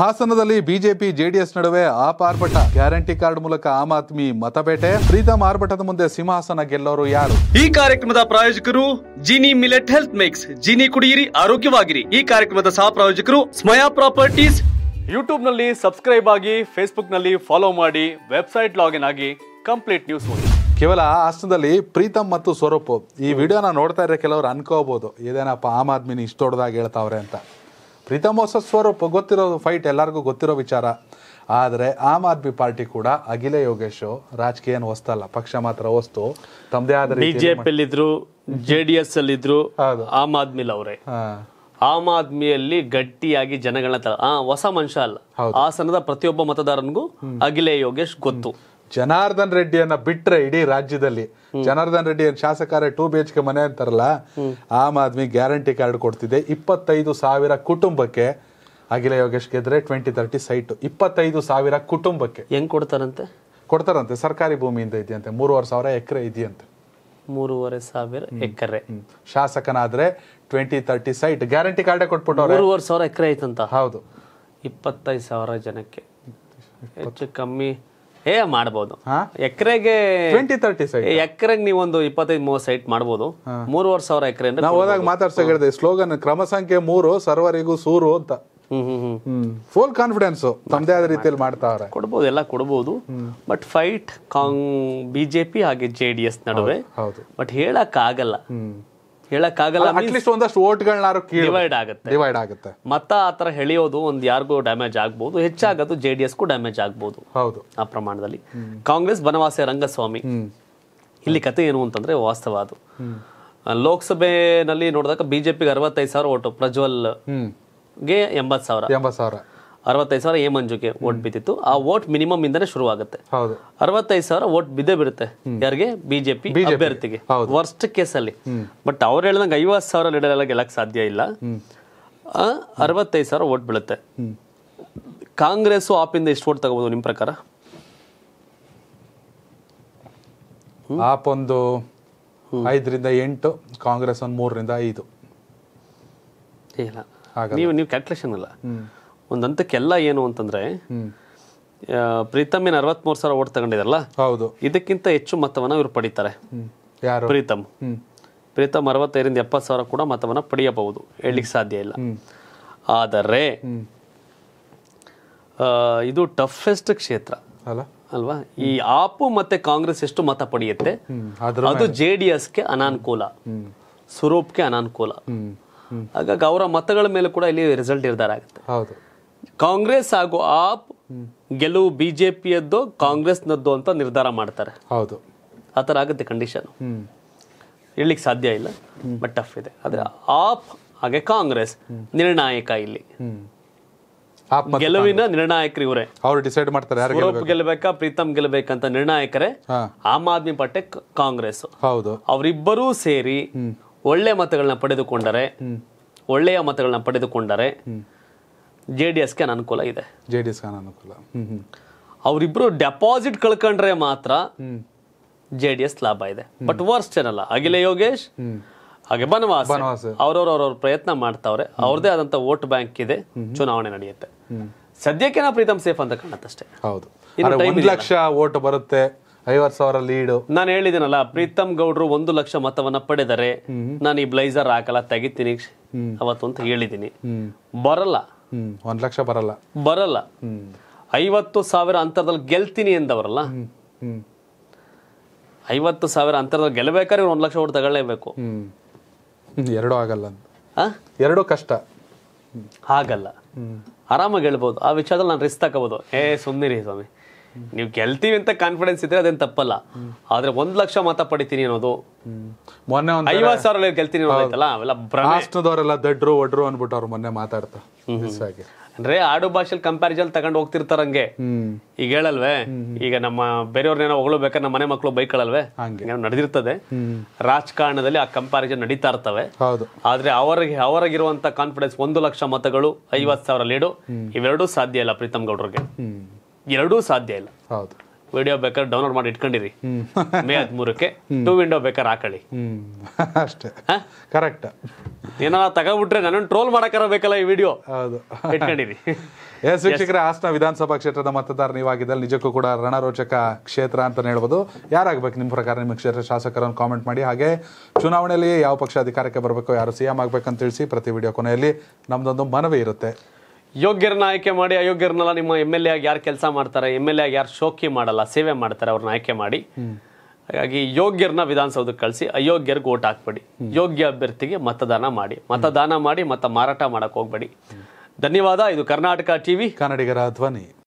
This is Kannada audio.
ಹಾಸನದಲ್ಲಿ ಬಿಜೆಪಿ ಜೆಡಿಎಸ್ ನಡುವೆ ಆಪ್ ಆರ್ಭಟ ಗ್ಯಾರಂಟಿ ಕಾರ್ಡ್ ಮೂಲಕ ಆಮ್ ಆದ್ಮಿ ಮತಬೇಟೆ ಪ್ರೀತಮ್ ಆರ್ಭಟದ ಮುಂದೆ ಸಿಂಹಾಸನ ಗೆಲ್ಲೋರು ಯಾರು? ಈ ಕಾರ್ಯಕ್ರಮದ ಪ್ರಾಯೋಜಕರು Jini millet health mix. Jini ಕುಡಿಯಿರಿ ಆರೋಗ್ಯವಾಗಿರಿ. ಈ ಕಾರ್ಯಕ್ರಮದ ಸಹ ಪ್ರಾಯೋಜಕರು ಸ್ಮಯಾ ಪ್ರಾಪರ್ಟೀಸ್. ಯೂಟ್ಯೂಬ್ನಲ್ಲಿ ಸಬ್ಸ್ಕ್ರೈಬ್ ಆಗಿ ಫೇಸ್ಬುಕ್ನಲ್ಲಿ ಫಾಲೋ ಮಾಡಿ ವೆಬ್ಸೈಟ್ ಲಾಗಿನ್ ಆಗಿ ಕಂಪ್ಲೀಟ್ ನ್ಯೂಸ್ ಓದಿ ಕೇವಲ ಹಾಸನದಲ್ಲಿ ಪ್ರೀತಮ್ ಮತ್ತು ಸ್ವರೂಪ್. ಈ ವಿಡಿಯೋನ ನೋಡ್ತಾ ಇರೋ ಕೆಲವರು ಅನ್ಕೋಬಹುದು ಇದೇನಪ್ಪ ಆಮ್ ಆದ್ಮಿನಿ ಇಷ್ಟು ದೊಡ್ಡದಾಗಿ ಹೇಳ್ತಾವ್ರೆ ಅಂತ. ಪ್ರೀತಮ್ ಸ್ವರೂಪ ಗೊತ್ತಿರೋ ಫೈಟ್ ಎಲ್ಲರಿಗೂ ಗೊತ್ತಿರೋ ವಿಚಾರ. ಆದರೆ ಆಮ್ ಆದ್ಮಿ ಪಾರ್ಟಿ ಕೂಡ ಅಖಿಲ ಯೋಗೇಶ್ ರಾಜಕೀಯ ಏನು ಹೊಸ್ತಲ್ಲ ಪಕ್ಷ ಮಾತ್ರ ಹೊಸ್ತು. ತಮ್ಮದೇ ಆದ ರೀತಿಯಲ್ಲಿ ಬಿಜೆಪಿ ಇದ್ರು ಜೆ ಡಿ ಎಸ್ ಅಲ್ಲಿ ಇದ್ರು ಆಮ್ ಆದ್ಮಿಲ್ ಅವರೇ ಆಮ್ ಆದ್ಮಿಯಲ್ಲಿ ಗಟ್ಟಿಯಾಗಿ ಜನಗಳನ್ನ ಆ ಹೊಸ ಮನುಷ್ಯ ಅಲ್ಲ. ಹಾಸನದ ಪ್ರತಿಯೊಬ್ಬ ಮತದಾರನಿಗೂ ಅಖಿಲೆ ಯೋಗೇಶ್ ಗೊತ್ತು. ಜನಾರ್ದನ್ ರೆಡ್ಡಿಯನ್ನ ಬಿಟ್ರೆ ಇಡೀ ರಾಜ್ಯದಲ್ಲಿ. ಜನಾರ್ದನ್ ರೆಡ್ಡಿ ಶಾಸಕರ ಟೂ ಬಿ ಎಚ್ ಕೆ ಮನೆ ಅಂತಾರಲ್ಲ ಆಮ್ ಆದ್ಮಿ ಗ್ಯಾರಂಟಿ ಕಾರ್ಡ್ ಕೊಡ್ತಿದೆ. ಇಪ್ಪತ್ತೈದು ಸಾವಿರ ಕುಟುಂಬಕ್ಕೆ ಅಖಿಲ ಯೋಗೇಶ್ ಗೆದ್ರೆ ಟ್ವೆಂಟಿ ತರ್ಟಿ ಸೈಟ್. ಇಪ್ಪತ್ತೈದು ಸಾವಿರ ಕುಟುಂಬಕ್ಕೆ. ಹೆಂಗ್ ಕೊಡ್ತಾರಂತೆ? ಕೊಡ್ತಾರಂತೆ ಸರ್ಕಾರಿ ಭೂಮಿಯಿಂದ ಇದೆಯಂತೆ. ಮೂರುವರೆ ಸಾವಿರ ಎಕರೆ ಇದೆಯಂತೆ. ಮೂರುವರೆ ಸಾವಿರ ಎಕರೆ. ಶಾಸಕನಾದ್ರೆ twenty thirty site. Guarantee card ಕೊಟ್ಬಿಟ್ಟು ಮೂರುವರೆ ಸಾವಿರ ಎಕರೆ ಐತಂತ? ಹೌದು. ಇಪ್ಪತ್ತೈದು ಸಾವಿರ ಜನಕ್ಕೆ. ಹೆಚ್ಚು ಕಮ್ಮಿ ಏ ಮಾಡ್ಬೋದು? ಎಕರೆಗೆ ಟ್ವೆಂಟಿ ತರ್ಟಿ ಸೈಟ್ ಎಕರೆಗೆ ಒಂದು ಇಪ್ಪತ್ತೈದು ಮೂವತ್ತು ಸೈಟ್ ಮಾಡ್ಬೋದು. ಮೂರುವರೆ ಸಾವಿರ ಎಕರೆ ಅಂದ್ರೆ ನಾವು ಹೋದಾಗ ಮಾತಾಡ್ಸೋ ಹೇಳಿದೆ ಸ್ಲೋಗನ್ ಕ್ರಮ ಸಂಖ್ಯೆ ಮೂರು ಸರ್ವರಿಗೂ ಸೂರು ಅಂತ. ಫುಲ್ ಕಾನ್ಫಿಡೆನ್ಸ್ ತಮ್ಮದೇ ಆದ ರೀತಿಯಲ್ಲಿ ಮಾಡ್ತಾವ್ರೆ. ಕೊಡ್ಬೋದು ಎಲ್ಲ ಕೊಡ್ಬೋದು. ಬಟ್ ಫೈಟ್ ಕಾಂಗ್ ಬಿಜೆಪಿ ಹಾಗೆ ಜೆ ಡಿ ಎಸ್ ನಡುವೆ. ಹೌದು ಬಟ್ ಹೇಳಕ್ ಆಗಲ್ಲ. ಹ್ಮ್ ಹೇಳಕ್ ಆಗಲ್ಲ ಅಟ್ಲೀಸ್ಟ್ ಒಂದಷ್ಟು ಓಟ್ಗಳನ್ನಾರು ಡಿವೈಡ್ ಆಗುತ್ತೆ. ಡಿವೈಡ್ ಆಗುತ್ತೆ. ಮತ ಆತರ ಎಳೆಯೋದು ಒಂದ್ ಯಾರಿಗೂ ಡ್ಯಾಮೇಜ್ ಆಗ್ಬೋದು ಹೆಚ್ಚಾಗೋದು ಜೆ ಡಿ ಎಸ್ಗೂ ಡ್ಯಾಮೇಜ್ ಆಗ್ಬೋದು ಹೌದು. ಆ ಪ್ರಮಾಣದಲ್ಲಿ. ಕಾಂಗ್ರೆಸ್ ಬನವಾಸಿ ರಂಗಸ್ವಾಮಿ ಇಲ್ಲಿ ಕತೆ ಏನು ಅಂತಂದ್ರೆ ವಾಸ್ತವ ಅದು. ಆ, ಲೋಕಸಭೆನಲ್ಲಿ ನೋಡಿದಾಗ ಬಿಜೆಪಿಗೆ ಅರವತ್ತೈದು ಸಾವಿರ ಓಟು ಪ್ರಜ್ವಲ್ಗೆ ಎಂಬತ್ ಸಾವಿರ. ಎಂಬತ್ತು ಸಾವಿರ. ಅರವತ್ತೈದು ಸಾವಿರ ಎ ಮಂಜುಗೆ ಓಟ್ ಬಿದ್ದಿತ್ತು. ಆ ಓಟ್ ಮಿನಿಮಮ್ ಇಂದಾನೆ ಶುರುವಾಗುತ್ತೆ. ಹೌದು. ಅರವತ್ತೈದು ಸಾವಿರ ಓಟ್ ಬಿದ್ದೇ ಬಿಡುತ್ತೆ ಯಾರಿಗೆ? ಬಿಜೆಪಿ ಅಭ್ಯರ್ಥಿಗೆ. ವರ್ಸ್ಟ್ ಕೇಸಲ್ಲಿ ಬಟ್ ಅವ್ರು ಹೇಳ್ದಂಗೆ ಐವತ್ತು ಸಾವಿರ ಲೀಡರ್ ಗೆಲ್ಲಕ್ ಸಾಧ್ಯ ಇಲ್ಲ. ಅರವತ್ತೈದು ಸಾವಿರ ಓಟ್ ಬೀಳುತ್ತೆ. ಕಾಂಗ್ರೆಸ್ ಆಪಿಂದ ಎಷ್ಟು ಓಟ್ ತಗೋಬಹುದು ನಿಮ್ ಪ್ರಕಾರ? ಆಪ್ ಒಂದು ಐದರಿಂದ ಎಂಟು ಕಾಂಗ್ರೆಸ್ ಒಂದು ಮೂರರಿಂದ ಐದು. ಇಲ್ಲ. ನೀವು ನೀವು ಕ್ಯಾಲ್ಕುಲೇಷನ್ ಅಲ್ಲ. ಒಂದ್ ಹಂತಕ್ಕೆಲ್ಲ ಏನು ಅಂತಂದ್ರೆ ಪ್ರೀತಮ್ ಏನ್ ಅರವತ್ಮೂರು ಸಾವಿರ ಓಟ್ ತಗೊಂಡಿದಾರಲ್ಲ? ಹೌದು. ಇದಕ್ಕಿಂತ ಹೆಚ್ಚು ಮತವನ್ನ ಇವ್ರು ಪಡಿತಾರೆ. ಯಾರು? ಪ್ರೀತಮ್. ಪ್ರೀತಮ್ ಅರವತ್ತೈದರಿಂದ ಎಪ್ಪತ್ತು ಸಾವಿರ ಕೂಡ ಮತವನ್ನ ಪಡೆಯಬಹುದು. ಹೇಳಲಿಕ್ಕೆ ಸಾಧ್ಯ ಇಲ್ಲ. ಆದರೆ ಇದು ಟಫೆಸ್ಟ್ ಕ್ಷೇತ್ರ. ಅಲ್ಲ? ಅಲ್ವಾ? ಈ ಆಪು ಮತ್ತೆ ಕಾಂಗ್ರೆಸ್ ಎಷ್ಟು ಮತ ಪಡೆಯುತ್ತೆ? ಅದು ಜೆ ಡಿ ಎಸ್ಗೆ ಅನಾನುಕೂಲ. ಸ್ವರೂಪ್ಗೆ ಅನಾನುಕೂಲ. ಹಾಗಾಗಿ ಅವರ ಮತಗಳ ಮೇಲೆ ಕೂಡ ಇಲ್ಲಿ ರಿಸಲ್ಟ್ ನಿರ್ಧಾರ ಆಗುತ್ತೆ. ಹೌದು. ಕಾಂಗ್ರೆಸ್ ಹಾಗೂ ಆಪ್ ಗೆಲುವು ಬಿಜೆಪಿಯದ್ದು ಕಾಂಗ್ರೆಸ್ನದ್ದು ಅಂತ ನಿರ್ಧಾರ ಮಾಡ್ತಾರೆ. ಹೌದು. ಆ ಥರ ಆಗುತ್ತೆ ಕಂಡೀಷನ್ ಹೇಳಲಿಕ್ಕೆ ಸಾಧ್ಯ ಇಲ್ಲ ಬಟ್ ಟಫ್ ಇದೆ. ಆದರೆ ಆಪ್ ಹಾಗೆ ಕಾಂಗ್ರೆಸ್ ನಿರ್ಣಾಯಕ ಇಲ್ಲಿ. ಗೆಲುವಿನ ನಿರ್ಣಾಯಕರು ಇವರೇ. ಅವರು ಡಿಸೈಡ್ ಮಾಡ್ತಾರೆ ಗೆಲ್ಲಬೇಕಾ ಪ್ರೀತಮ್ ಗೆಲ್ಲಬೇಕಂತ ನಿರ್ಣಾಯಕರೇ? ಆಮ್ ಆದ್ಮಿ ಪಟ್ಟೆ ಕಾಂಗ್ರೆಸ್ ಹೌದು. ಅವರಿಬ್ಬರೂ ಸೇರಿ ಒಳ್ಳೆ ಮತಗಳನ್ನ ಪಡೆದುಕೊಂಡರೆ ಒಳ್ಳೆಯ ಮತಗಳನ್ನ ಪಡೆದುಕೊಂಡರೆ ಜೆ ಡಿ ಎಸ್ಗೆ ಅನುಕೂಲ ಇದೆ. ಜೆ ಡಿ ಎಸ್ಗೆ ಅನುಕೂಲ. ಅವರಿಬ್ರು ಡೆಪಾಸಿಟ್ ಕಳ್ಕೊಂಡ್ರೆ ಮಾತ್ರ ಜೆ ಡಿ ಎಸ್ ಲಾಭ ಇದೆ. ಬಟ್ ವರ್ಸ್ಟ್ ಏನಲ್ಲ ಅಖಿಲ ಯೋಗೇಶ್ ಹಾಗೆ ಬನವಾಸ. ಅವ್ರವ್ರವ್ರವ್ರ ಅವ್ರವ್ರ ಅವ್ರವ್ರ ಪ್ರಯತ್ನ ಮಾಡ್ತಾವ್ರೆ. ಅವ್ರದೇ ಆದಂತ ವೋಟ್ ಬ್ಯಾಂಕ್ ಇದೆ ಚುನಾವಣೆ ನಡೆಯುತ್ತೆ. ಸದ್ಯಕ್ಕೆ ನಾ ಪ್ರೀತಮ್ ಸೇಫ್ ಅಂತ ಕಾಣತ್ತಷ್ಟೇ. ಹೌದು. ಒಂದ್ ಲಕ್ಷ ಓಟ್ ಬರುತ್ತೆ ಐವತ್ ಸಾವಿರ ಲೀಡು. ನಾನು ಹೇಳಿದ್ದೀನಲ್ಲ ಪ್ರೀತಮ್ ಗೌಡ್ರು ಒಂದು ಲಕ್ಷ ಮತವನ್ನ ಪಡೆದರೆ ನಾನು ಈ ಬ್ಲೈಸರ್ ಹಾಕಲ್ಲ ತೆಗಿತೀನಿ ಅವತ್ತು ಅಂತ ಹೇಳಿದ್ದೀನಿ. ಬರಲ್ಲ. ಒಂದ್ ಲಕ್ಷ ಬರಲ್ಲ. ಬರಲ್ಲ. ಹ್ಮ್. ಐವತ್ತು ಸಾವಿರ ಅಂತರದಲ್ಲಿ ಗೆಲ್ತೀನಿ ಎಂದವರಲ್ಲ? ಐವತ್ತು ಸಾವಿರ ಅಂತರದಲ್ಲಿ ಗೆಲ್ಲಬೇಕಾದ್ರೆ ಒಂದ್ ಲಕ್ಷ ಓಟ್ ತಗೊಳ್ಳೇಬೇಕು. ಎರಡು ಆಗಲ್ಲ ಎರಡು ಕಷ್ಟ. ಹಾಗಲ್ಲ. ಆರಾಮಾಗಿ ಹೇಳ್ಬೋದು. ಆ ವಿಚಾರದಲ್ಲಿ ನಾನು ರಿಸ್ಕ್ ತಗೋಬೋದು. ಏ ಸುಮ್ಮನಿರಿ ಸ್ವಾಮಿ. ನೀವು ಗೆಲ್ತೀವಿ ಅಂತ ಕಾನ್ಫಿಡೆನ್ಸ್ ಇದ್ರೆ ಅದೇನು ತಪ್ಪಲ್ಲ. ಆದ್ರೆ ಒಂದ್ ಲಕ್ಷ ಮತ ಪಡಿತೀನಿ ಅನ್ನೋದು. ಮೊನ್ನೆ ಒಂದು ಐವತ್ ಸಾವಿರ ಗೆಲ್ತೀನಿ ಅವೆಲ್ಲ ದಡ್ರು ಒಡ್ರು ಅನ್ಬಿಟ್ಟು ಅವ್ರು ಮೊನ್ನೆ ಮಾತಾಡ್ತಾ. ಅಂದ್ರೆ ಆಡು ಭಾಷೆಲ್ ಕಂಪ್ಯಾರಿಸನ್ ತಗೊಂಡು ಹೋಗ್ತಿರ್ತಾರಂಗೆ. ಈಗ ಹೇಳಲ್ವೇ? ಈಗ ನಮ್ಮ ಬೇರೆಯವ್ರನ್ನೇನೋ ಹೊಗಳಬೇಕಾದ್ರೆ ನಮ್ಮ ಮನೆ ಮಕ್ಕಳು ಬೈಕ್ಗಳಲ್ವೇ. ನಡೆದಿರ್ತದೆ. ರಾಜಕಾರಣದಲ್ಲಿ ಆ ಕಂಪ್ಯಾರಿಸನ್ ನಡೀತಾ ಇರ್ತವೆ. ಹೌದು. ಆದ್ರೆ ಅವರಿಗೆ ಅವರಿಗಿರುವಂತ ಕಾನ್ಫಿಡೆನ್ಸ್ ಒಂದು ಲಕ್ಷ ಮತಗಳು ಐವತ್ ಸಾವಿರ ಲೀಡು ಇವೆರಡೂ ಸಾಧ್ಯ ಇಲ್ಲ ಪ್ರೀತಮ್ ಗೌಡ್ರಿಗೆ. ಎರಡೂ ಸಾಧ್ಯ ಇಲ್ಲ. ಹೌದು. ವಿಡಿಯೋ ಬೇಕಾದ್ರೆ ಡೌನ್ಲೋಡ್ ಮಾಡಿ ಇಟ್ಕೊಂಡಿರಿ. ಮೇ ಹದಿಮೂರಕ್ಕೆ ಟೂ ವಿಂಡೋ ಬೇಕಾದ್ರೆ ಹಾಕೊಳ್ಳಿ. ಅಷ್ಟೇ. ಕರೆಕ್ಟ್ ಏನಾರ ತಗೊಬಿಟ್ರೆ ನನ್ನ ಟ್ರೋಲ್ ಮಾಡಕ್ಕಾರ ಬೇಕಲ್ಲ ಈ ವಿಡಿಯೋ? ಹೌದು. ಇಟ್ಕೊಂಡಿರಿ. ಎಸ್ ವೀಕ್ಷಕರೇ ಹಾಸನ ವಿಧಾನಸಭಾ ಕ್ಷೇತ್ರದ ಮತದಾರ ನೀವಾಗಿದ್ದಲ್ಲಿ ನಿಜಕ್ಕೂ ಕೂಡ ರಣರೋಚಕ ಕ್ಷೇತ್ರ ಅಂತ ಹೇಳ್ಬೋದು. ಯಾರಾಗಬೇಕು ನಿಮ್ಮ ಪ್ರಕಾರ ನಿಮ್ಮ ಕ್ಷೇತ್ರ ಶಾಸಕರನ್ನು ಕಾಮೆಂಟ್ ಮಾಡಿ. ಹಾಗೆ ಚುನಾವಣೆಯಲ್ಲಿ ಯಾವ ಪಕ್ಷ ಅಧಿಕಾರಕ್ಕೆ ಬರಬೇಕು ಯಾರು ಸಿ ಎಂ ಆಗಬೇಕಂತ ತಿಳಿಸಿ ಪ್ರತಿ ವಿಡಿಯೋ ಕೊನೆಯಲ್ಲಿ ನಮ್ಮದೊಂದು ಮನವಿ ಇರುತ್ತೆ. ಯೋಗ್ಯರನ್ನ ಆಯ್ಕೆ ಮಾಡಿ ಅಯೋಗ್ಯರನ್ನೆಲ್ಲ ನಿಮ್ಮ ಎಂ ಎಲ್ ಎ ಆಗಿ ಯಾರು ಕೆಲಸ ಮಾಡ್ತಾರೆ ಎಂ ಎಲ್ ಎ ಆಗಿ ಯಾರು ಶೋಕಿ ಮಾಡಲ್ಲ ಸೇವೆ ಮಾಡ್ತಾರೆ ಅವ್ರನ್ನ ಆಯ್ಕೆ ಮಾಡಿ. ಹಾಗಾಗಿ ಯೋಗ್ಯರನ್ನ ವಿಧಾನಸೌಧಕ್ಕೆ ಕಳಿಸಿ ಅಯೋಗ್ಯರಿಗೆ ಓಟ್ ಹಾಕ್ಬೇಡಿ. ಯೋಗ್ಯ ಅಭ್ಯರ್ಥಿಗೆ ಮತದಾನ ಮಾಡಿ. ಮತದಾನ ಮಾಡಿ ಮತ ಮಾರಾಟ ಮಾಡಕ್ಕೆ ಹೋಗ್ಬೇಡಿ. ಧನ್ಯವಾದ. ಇದು ಕರ್ನಾಟಕ ಟಿವಿ. ಕನ್ನಡಿಗರ ಧ್ವನಿ.